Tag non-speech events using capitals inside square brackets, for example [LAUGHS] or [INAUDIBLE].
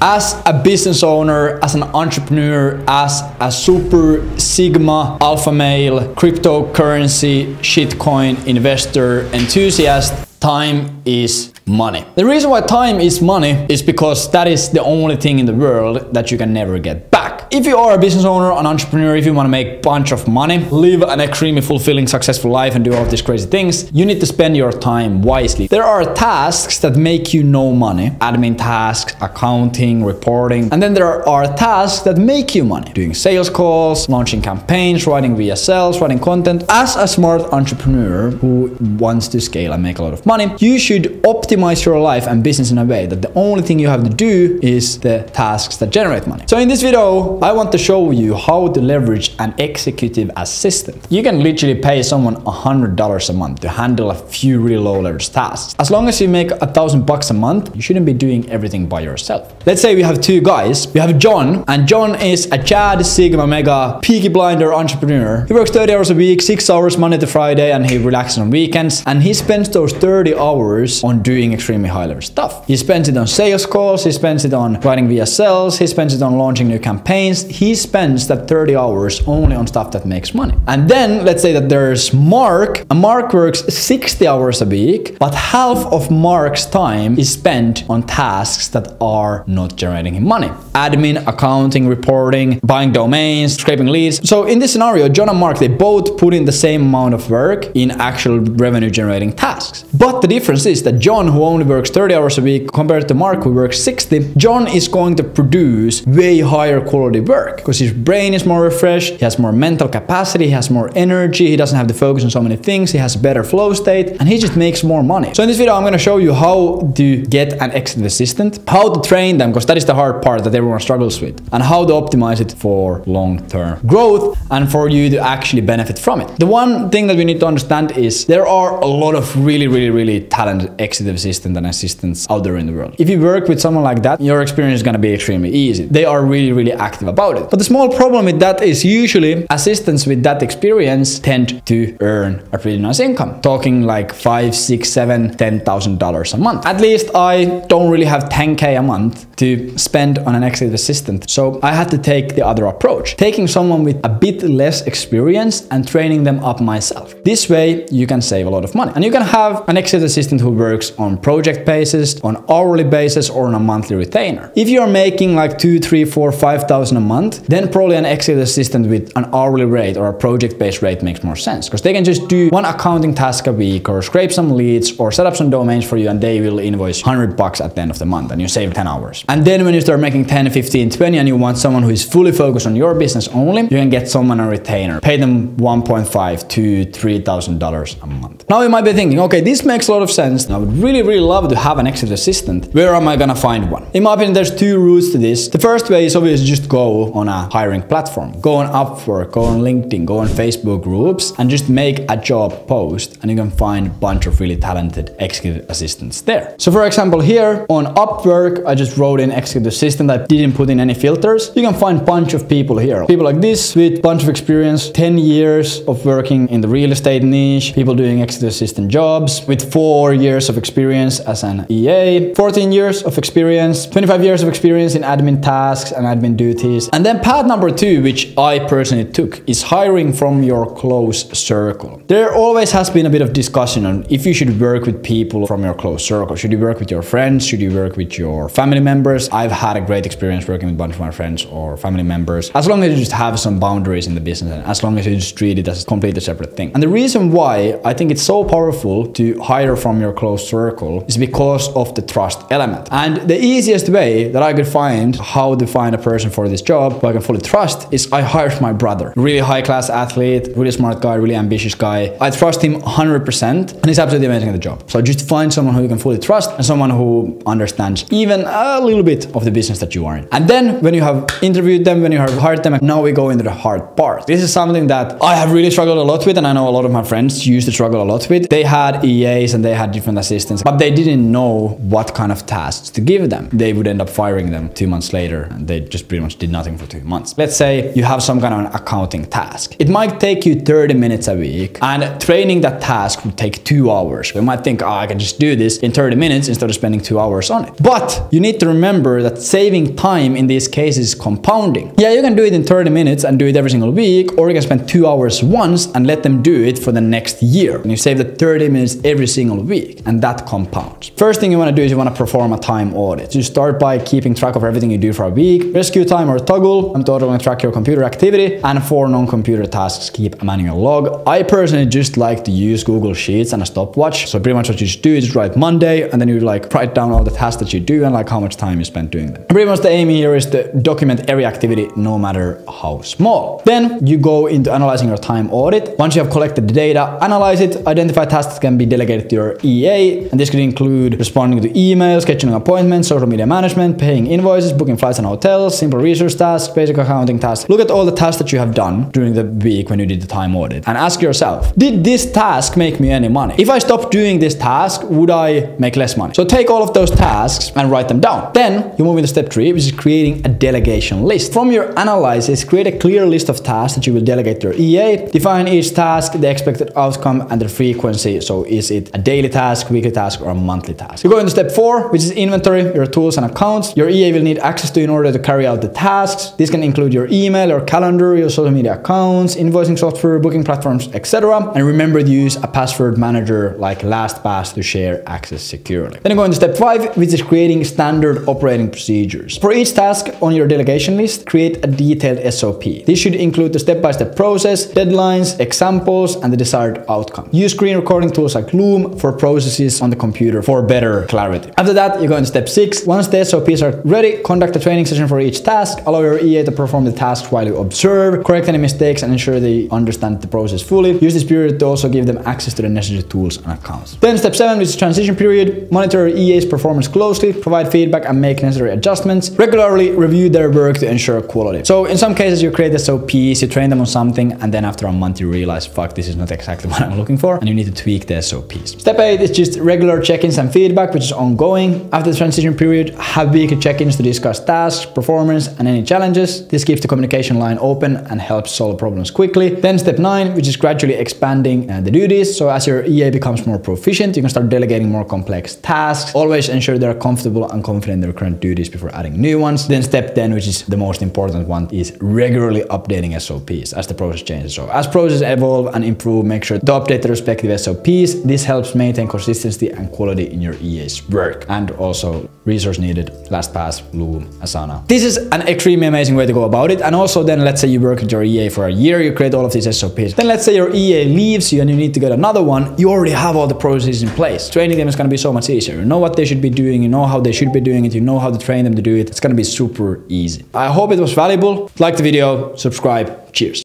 As a business owner, as an entrepreneur, as a super sigma alpha male cryptocurrency shitcoin investor enthusiast, time is money. The reason why time is money is because that is the only thing in the world that you can never get back. If you are a business owner, an entrepreneur, if you want to make a bunch of money, live an extremely fulfilling, successful life and do all these crazy things, you need to spend your time wisely. There are tasks that make you no money. Admin tasks, accounting, reporting. And then there are tasks that make you money. Doing sales calls, launching campaigns, writing VSLs, writing content. As a smart entrepreneur who wants to scale and make a lot of money, you should optimize your life and business in a way that the only thing you have to do is the tasks that generate money. So in this video, I want to show you how to leverage an executive assistant. You can literally pay someone $100 a month to handle a few really low leverage tasks. As long as you make a thousand bucks a month, you shouldn't be doing everything by yourself. Let's say we have two guys. We have John, and John is a Chad Sigma Mega Peaky Blinder entrepreneur. He works 30 hours a week, 6 hours Monday to Friday, and he relaxes on weekends. And he spends those 30 hours on doing extremely high level stuff. He spends it on sales calls, he spends it on writing VSLs, he spends it on launching new campaigns. He spends that 30 hours only on stuff that makes money. And then let's say that there's Mark, Mark works 60 hours a week, but half of Mark's time is spent on tasks that are not generating him money. Admin, accounting, reporting, buying domains, scraping leads. So in this scenario, John and Mark, they both put in the same amount of work in actual revenue generating tasks. But the difference is that John, who only works 30 hours a week compared to Mark, who works 60, John is going to produce way higher quality work because his brain is more refreshed, he has more mental capacity, he has more energy, he doesn't have to focus on so many things, he has a better flow state, and he just makes more money. So in this video, I'm going to show you how to get an executive assistant, how to train them, because that is the hard part that everyone struggles with, and how to optimize it for long-term growth and for you to actually benefit from it. The one thing that we need to understand is there are a lot of really, really, really talented executive assistant and assistants out there in the world. If you work with someone like that, your experience is going to be extremely easy. They are really, really active about it. But the small problem with that is usually assistants with that experience tend to earn a pretty nice income. Talking like five, six, seven, ten thousand dollars a month. At least I don't really have 10k a month to spend on an executive assistant. So I had to take the other approach, taking someone with a bit less experience and training them up myself. This way you can save a lot of money. And you can have an executive assistant who works on project basis, on hourly basis, or on a monthly retainer. If you're making like two, three, four, five thousand a month, then probably an executive assistant with an hourly rate or a project-based rate makes more sense because they can just do one accounting task a week or scrape some leads or set up some domains for you and they will invoice 100 bucks at the end of the month and you save 10 hours. And then when you start making 10, 15, 20 and you want someone who is fully focused on your business only, you can get someone a retainer. Pay them 1.5 to $3,000 a month. Now you might be thinking, okay, this makes a lot of sense. I would really, really love to have an executive assistant. Where am I gonna find one? In my opinion, there's two routes to this. The first way is obviously just go on a hiring platform. Go on Upwork, go on LinkedIn, go on Facebook groups and just make a job post and you can find a bunch of really talented executive assistants there. So for example, here on Upwork, I just wrote in executive assistant. I didn't put in any filters. You can find a bunch of people here. People like this with a bunch of experience, 10 years of working in the real estate niche, people doing executive assistant jobs with four years of experience as an EA, 14 years of experience, 25 years of experience in admin tasks and admin duties. And then path number two, which I personally took, is hiring from your close circle. There always has been a bit of discussion on if you should work with people from your close circle. Should you work with your friends? Should you work with your family members? I've had a great experience working with a bunch of my friends or family members. As long as you just have some boundaries in the business and as long as you just treat it as a completely separate thing. And the reason why I think it's so powerful to hire from your close circle is because of the trust element. And the easiest way that I could find how to find a person for this job who I can fully trust is I hired my brother. Really high class athlete, really smart guy, really ambitious guy. I trust him 100% and he's absolutely amazing at the job. So just find someone who you can fully trust and someone who understands even a little bit of the business that you are in. And then when you have interviewed them, when you have hired them, now we go into the hard part. This is something that I have really struggled a lot with and I know a lot of my friends used to struggle a lot with. They had EAs and they had different assistants, but they didn't know what kind of tasks to give them. They would end up firing them two months later and they just pretty much did nothing for two months. Let's say you have some kind of an accounting task. It might take you 30 minutes a week and training that task would take two hours. You might think, oh, I can just do this in 30 minutes instead of spending two hours on it. But you need to remember that saving time in these cases is compounding. Yeah, you can do it in 30 minutes and do it every single week, or you can spend two hours once and let them do it for the next year. And you save the 30 minutes every single week, and that compounds. First thing you want to do is you want to perform a time audit. You start by keeping track of everything you do for a week. Rescue time or Toggl, I'm totally going to track your computer activity, and for non-computer tasks, keep a manual log. I personally just like to use Google Sheets and a stopwatch. So pretty much what you just do is write Monday, and then you like write down all the tasks that you do and like how much time you spend doing them. And pretty much the aim here is to document every activity, no matter how small. Then you go into analyzing your time audit. Once you have collected the data, analyze it, identify tasks that can be delegated to your EA, and this could include responding to emails, scheduling appointments, social media management, paying invoices, booking flights and hotels, simple research tasks, basic accounting tasks. Look at all the tasks that you have done during the week when you did the time audit and ask yourself, did this task make me any money? If I stop doing this task, would I make less money? So take all of those tasks and write them down. Then you move into step three, which is creating a delegation list. From your analysis, create a clear list of tasks that you will delegate to your EA. Define each task, the expected outcome, and the frequency. So is it a daily task, weekly task, or a monthly task? You go into step four, which is inventory, your tools and accounts. Your EA will need access to in order to carry out the tasks. This can include your email, your calendar, your social media accounts, invoicing software, booking platforms, etc. And remember to use a password manager like LastPass to share access securely. Then you go into step five, which is creating standard operating procedures. For each task on your delegation list, create a detailed SOP. This should include the step-by-step -step process, deadlines, examples, and the desired outcome. Use screen recording tools like Loom for processes on the computer for better clarity. After that, you go into step six. Once the SOPs are ready, conduct a training session for each task. Allow your EA to perform the tasks while you observe, correct any mistakes, and ensure they understand the process fully. Use this period to also give them access to the necessary tools and accounts. Then step seven, which is transition period. Monitor your EA's performance closely, provide feedback, and make necessary adjustments. Regularly review their work to ensure quality. So in some cases, you create SOPs, you train them on something, and then after a month, you realize, fuck, this is not exactly [LAUGHS] what I'm looking for, and you need to tweak the SOPs. Step eight is just regular check-ins and feedback, which is ongoing. After the transition period, have weekly check-ins to discuss tasks, performance, and any challenges. This keeps the communication line open and helps solve problems quickly. Then step nine, which is gradually expanding uh, the duties. So as your EA becomes more proficient, you can start delegating more complex tasks. Always ensure they're comfortable and confident in their current duties before adding new ones. Then step 10, which is the most important one, is regularly updating SOPs as the process changes. So as processes evolve and improve, make sure to update the respective SOPs. This helps maintain consistency and quality in your EA's work. And also resource needed, LastPass, Loom, Asana. This is an extremely amazing way to go about it. And also then let's say you work with your EA for a year, you create all of these SOPs. Then let's say your EA leaves you and you need to get another one, you already have all the processes in place. Training them is gonna be so much easier. You know what they should be doing, you know how they should be doing it, you know how to train them to do it. It's gonna be super easy. I hope it was valuable. Like the video, subscribe, cheers.